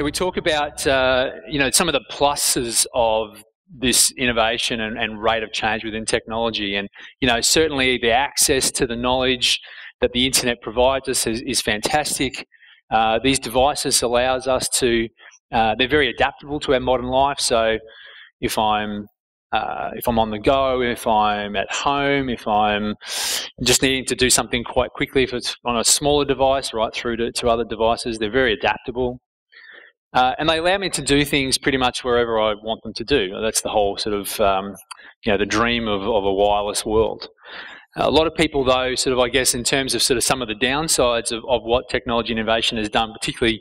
Yeah, we talk about uh, you know some of the pluses of this innovation and, and, rate of change within technology, and you know certainly the access to the knowledge that the internet provides us is, is fantastic. Uh, these devices allows us to uh, they're very adaptable to our modern life. So if I'm uh, if I'm on the go, if I'm at home, if I'm just needing to do something quite quickly, if it's on a smaller device, right through to, to other devices, they're very adaptable. Uh, and they allow me to do things pretty much wherever I want them to do. That's the whole sort of, um, you know, the dream of, of a wireless world. A lot of people, though, sort of, I guess, in terms of sort of some of the downsides of, of what technology innovation has done, particularly,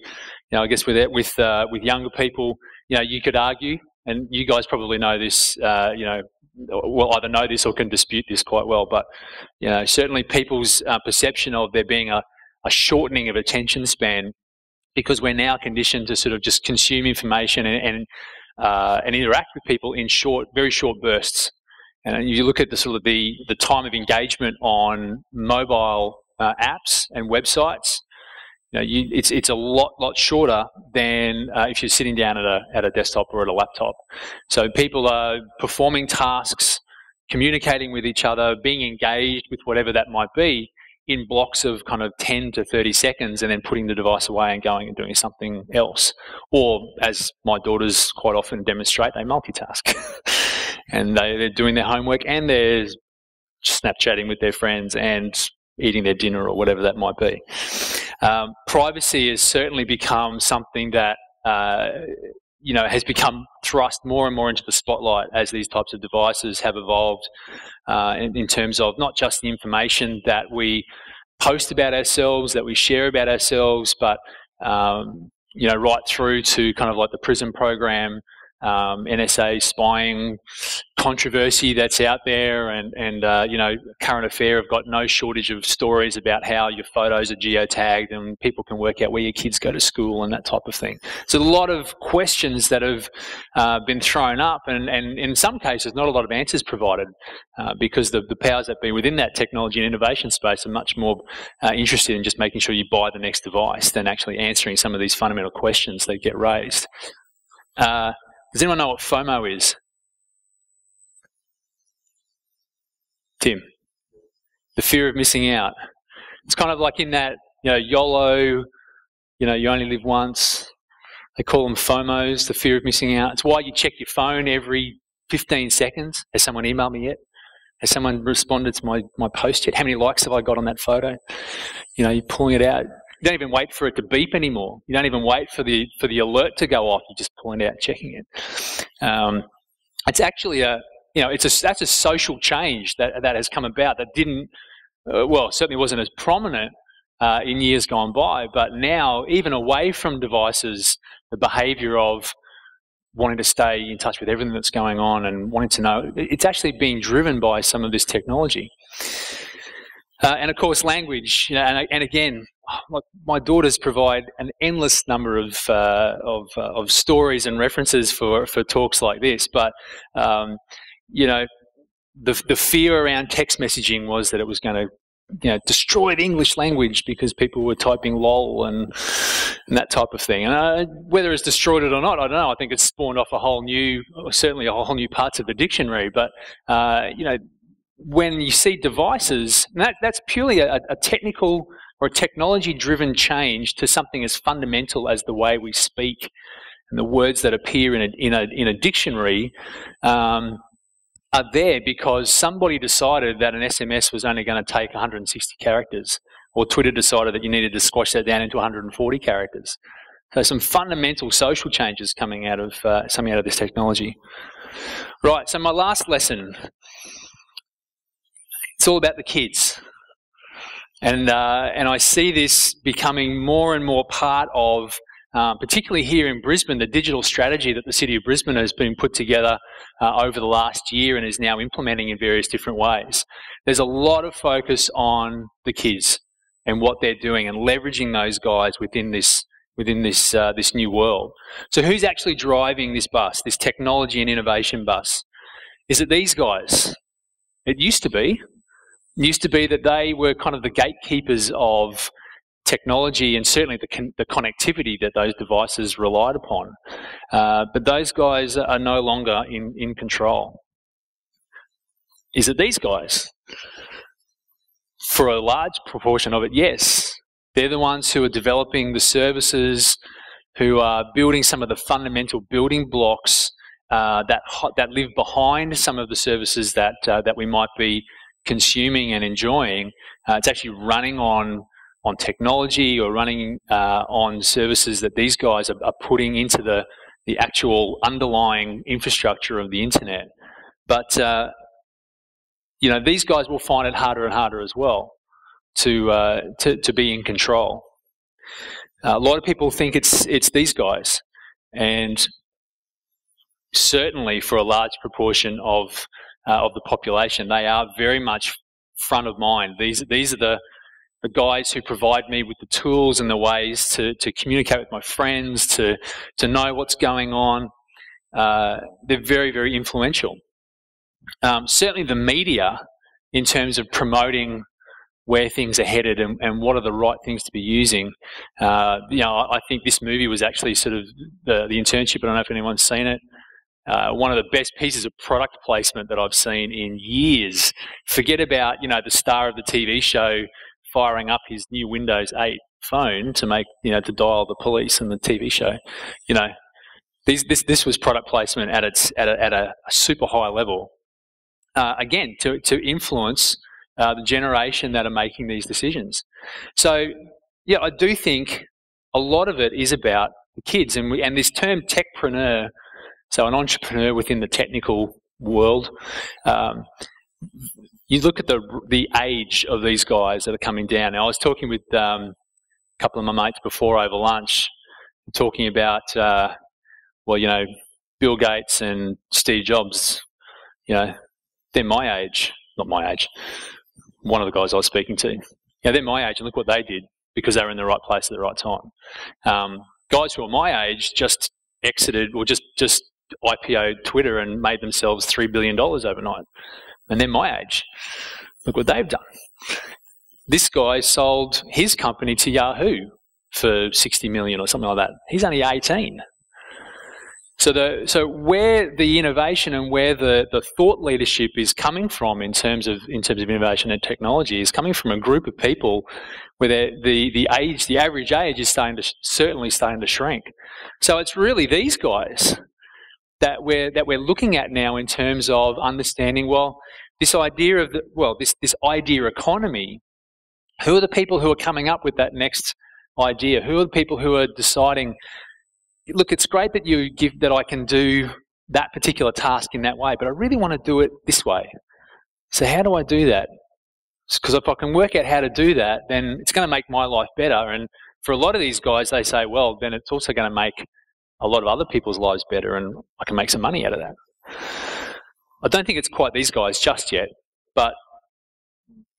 you know, I guess with with uh, with younger people, you know, you could argue, and you guys probably know this, uh, you know, well, either know this or can dispute this quite well, but you know, certainly people's uh, perception of there being a, a shortening of attention span because we're now conditioned to sort of just consume information and and, uh, and interact with people in short, very short bursts. And you look at the sort of the, the time of engagement on mobile uh, apps and websites. You know, you, it's it's a lot lot shorter than uh, if you're sitting down at a at a desktop or at a laptop. So people are performing tasks, communicating with each other, being engaged with whatever that might be in blocks of kind of 10 to 30 seconds and then putting the device away and going and doing something else. Or, as my daughters quite often demonstrate, they multitask. and they, are doing their homework and they're Snapchatting with their friends and eating their dinner or whatever that might be. Um, privacy has certainly become something that uh, you know has become thrust more and more into the spotlight as these types of devices have evolved uh, in, in, terms of not just the information that we post about ourselves, that we share about ourselves, but um, you know right through to kind of like the PRISM program um, NSA spying controversy that's out there, and and uh, you know, current affair have got no shortage of stories about how your photos are geotagged, and people can work out where your kids go to school and that type of thing. So a lot of questions that have uh, been thrown up, and and in some cases, not a lot of answers provided, uh, because the the powers that be within that technology and innovation space are much more uh, interested in just making sure you buy the next device than actually answering some of these fundamental questions that get raised. Uh, does anyone know what FOMO is? Tim. The fear of missing out. It's kind of like in that, you know, YOLO, you know, you only live once. They call them FOMOs, the fear of missing out. It's why you check your phone every 15 seconds. Has someone emailed me yet? Has someone responded to my, my post yet? How many likes have I got on that photo? You know, you're pulling it out. You don't even wait for it to beep anymore. You don't even wait for the for the alert to go off. You just pull it out, checking it. Um, it's actually a you know it's a that's a social change that that has come about that didn't uh, well certainly wasn't as prominent uh, in years gone by, but now even away from devices, the behaviour of wanting to stay in touch with everything that's going on and wanting to know it's actually being driven by some of this technology. Uh, and of course, language. You know, and, and again, my, my, daughters provide an endless number of uh, of, uh, of stories and references for for talks like this. But um, you know, the the fear around text messaging was that it was going to you know destroy the English language because people were typing lol and and that type of thing. And uh, whether it's destroyed it or not, I don't know. I think it's spawned off a whole new, certainly a whole new parts of the dictionary. But uh, you know when you see devices, that, that's purely a, a technical or a technology driven change to something as fundamental as the way we speak and the words that appear in a, in a, in a dictionary um, are there because somebody decided that an SMS was only going to take 160 characters, or Twitter decided that you needed to squash that down into 140 characters. So some fundamental social changes coming out of uh, out of this technology. Right. So my last lesson it's all about the kids. And, uh, and I see this becoming more and more part of, uh, particularly here in Brisbane, the digital strategy that the City of Brisbane has been put together uh, over the last year and is now implementing in various different ways. There's a lot of focus on the kids and what they're doing and leveraging those guys within this within this uh, this new world. So who's actually driving this bus, this technology and innovation bus? Is it these guys? It used to be It used to be that they were kind of the gatekeepers of technology and certainly the, con- the connectivity that those devices relied upon. Uh, but those guys are no longer in, in control. Is it these guys? For a large proportion of it, yes. They're the ones who are developing the services, who are building some of the fundamental building blocks uh, that that live behind some of the services that uh, that we might be consuming and enjoying. Uh, it's actually running on on technology or running uh, on services that these guys are, are, putting into the the actual underlying infrastructure of the internet. But uh, you know, these guys will find it harder and harder as well to uh, to, to be in control. A lot of people think it's it's these guys, and certainly for a large proportion of uh, of the population, they are very much front of mind. These these are the the guys who provide me with the tools and the ways to, to communicate with my friends, to to know what's going on. Uh, they're very very influential. Um, certainly, the media, in terms of promoting where things are headed and, and what are the right things to be using. Uh, you know, I think this movie was actually sort of the, the internship. I don't know if anyone's seen it. Uh, one of the best pieces of product placement that I've seen in years. Forget about you know the star of the TV show firing up his new Windows 8 phone to make you know to dial the police and the TV show. You know, these, this this was product placement at its at a, at a super high level. Uh, again, to to influence uh, the generation that are making these decisions. So, yeah, I do think a lot of it is about the kids, and we, and this term techpreneur, so an entrepreneur within the technical world. Um, you look at the the age of these guys that are coming down. Now, I was talking with um, a couple of my mates before over lunch, talking about uh, well, you know, Bill Gates and Steve Jobs. You know, they're my age, not my age one of the guys I was speaking to. Yeah, they're my age, and look what they did because they were in the right place at the right time. Um, guys who are my age just exited or just just IPO'd Twitter and made themselves three billion dollars overnight, and they're my age. Look what they've done. This guy sold his company to Yahoo for 60 million or something like that. He's only 18. So the so where the innovation and where the, the thought leadership is coming from in terms of in terms of innovation and technology is coming from a group of people where the the age the average age is starting to certainly starting to shrink. So it's really these guys that we're that we're looking at now in terms of understanding well this idea of the, well this this idea economy. Who are the people who are coming up with that next idea? Who are the people who are deciding look, it's great that you give that I can do that particular task in that way, but I really want to do it this way. So how do I do that? Because if I can work out how to do that, then it's going to make my life better. And for a lot of these guys, they say, well, then it's also going to make a lot of other people's lives better, and I can make some money out of that. I don't think it's quite these guys just yet, but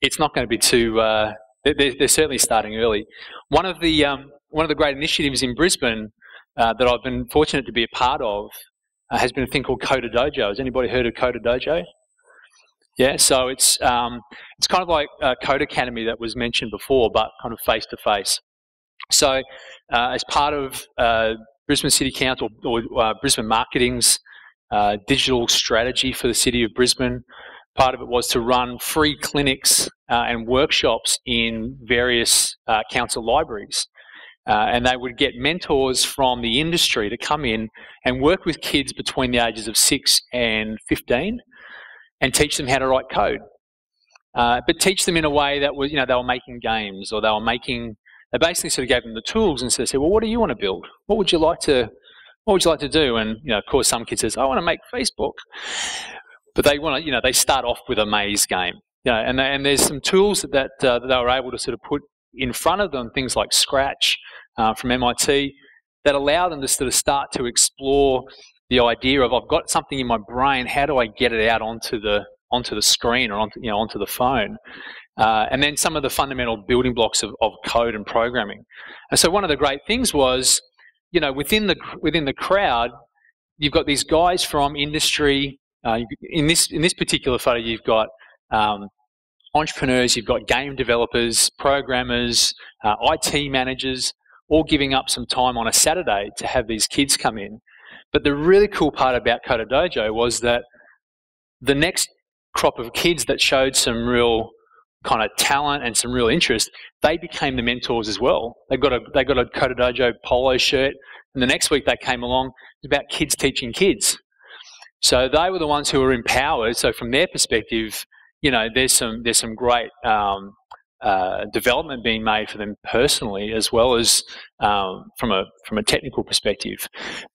it's not going to be too. Uh, they're, they're, certainly starting early. One of the um, one of the great initiatives in Brisbane uh, that I've been fortunate to be a part of uh, has been a thing called Coder Dojo. Has anybody heard of Coder Dojo? Yeah, so it's um, it's kind of like uh, Codecademy that was mentioned before, but kind of face to face. So, uh, as part of uh, Brisbane City Council or uh, Brisbane Marketing's uh, digital strategy for the city of Brisbane, part of it was to run free clinics and workshops in various council libraries. Uh, and they would get mentors from the industry to come in and work with kids between the ages of 6 and 15 and teach them how to write code. Uh, but teach them in a way that was, you know, they were making games or they were making, they basically sort of gave them the tools and said, well, what do you want to build? What would you like to, what would you like to do? And, you know, of course, some kids says, I want to make Facebook. But they want to, you know, they start off with a maze game. You know, and, they, and there's some tools that, that, uh, that they were able to sort of put in front of them, things like Scratch uh, from MIT, that allow them to sort of start to explore the idea of I've got something in my brain, how do I get it out onto the onto the screen or onto you know onto the phone? Uh, and then some of the fundamental building blocks of, of code and programming. And so one of the great things was, you know, within the within the crowd, you've got these guys from industry. Uh, in this in this particular photo, you've got um, entrepreneurs, you've got game developers, programmers, uh, IT managers, all giving up some time on a Saturday to have these kids come in. But the really cool part about Coder Dojo was that the next crop of kids that showed some real kind of talent and some real interest, they became the mentors as well. They got a they got a Coder Dojo polo shirt, and the next week they came along. It was about kids teaching kids. So they were the ones who were empowered. So from their perspective, you know, there's some there's some great um, uh, development being made for them personally, as well as um, from a from a technical perspective.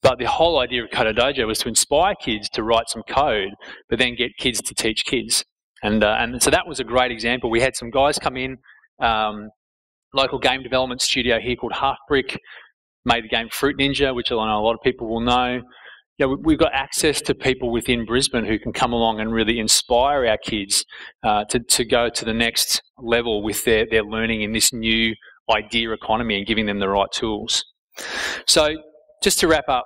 But the whole idea of Coder Dojo was to inspire kids to write some code, but then get kids to teach kids. And uh, and so that was a great example. We had some guys come in, um, local game development studio here called Half Brick, made the game Fruit Ninja, which I know a lot of people will know. Yeah, we've got access to people within Brisbane who can come along and really inspire our kids uh, to, to go to the next level with their, their learning in this new idea economy and giving them the right tools. So, just to wrap up,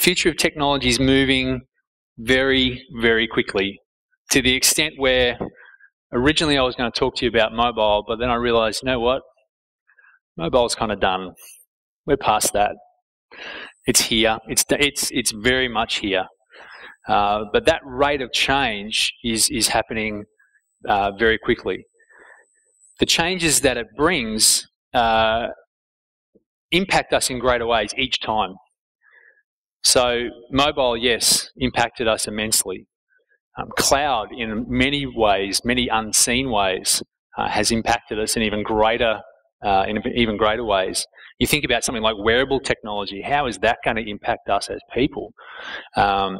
future of technology is moving very, very quickly to the extent where originally I was going to talk to you about mobile, but then I realized, you know what? Mobile's kind of done. We're past that. It's here. It's it's it's very much here. Uh, but that rate of change is is happening uh, very quickly. The changes that it brings uh, impact us in greater ways each time. So mobile, yes, impacted us immensely. Um, cloud, in many ways, many unseen ways, uh, has impacted us in even greater uh, in even greater ways. You think about something like wearable technology. How is that going to impact us as people? Um,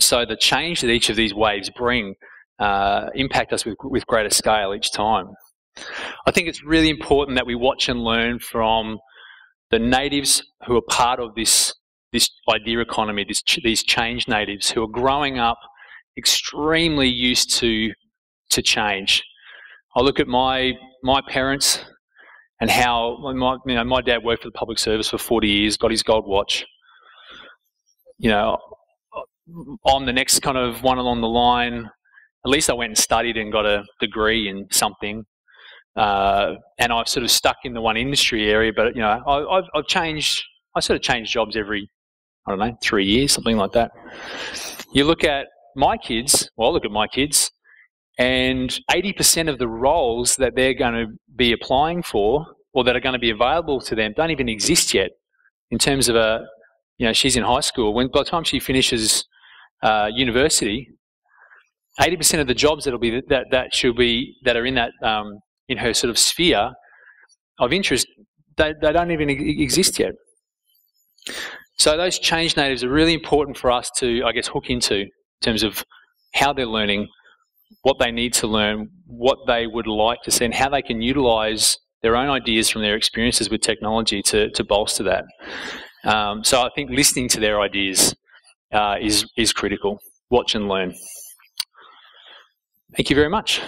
so the change that each of these waves bring uh, impact us with, with greater scale each time. I think it's really important that we watch and learn from the natives who are part of this this idea economy, this, these change natives who are growing up extremely used to to change. I look at my my parents and how my, you know, my dad worked for the public service for 40 years, got his gold watch. You know, I'm the next kind of one along the line. At least I went and studied and got a degree in something. Uh, and I've sort of stuck in the one industry area, but you know, I, have I've changed. I sort of change jobs every, I don't know, three years, something like that. You look at my kids. Well, I look at my kids. And 80% of the roles that they're going to be applying for or that are going to be available to them don't even exist yet in terms of a, you know, she's in high school. When By the time she finishes uh, university, 80% of the jobs that'll be that, that she'll be, that are in that, um, in her sort of sphere of interest, they, they don't even exist yet. So those change natives are really important for us to, I guess, hook into in terms of how they're learning, what they need to learn, what they would like to see, and how they can utilize their own ideas from their experiences with technology to, to bolster that. Um, so I think listening to their ideas uh, is, is critical. Watch and learn. Thank you very much.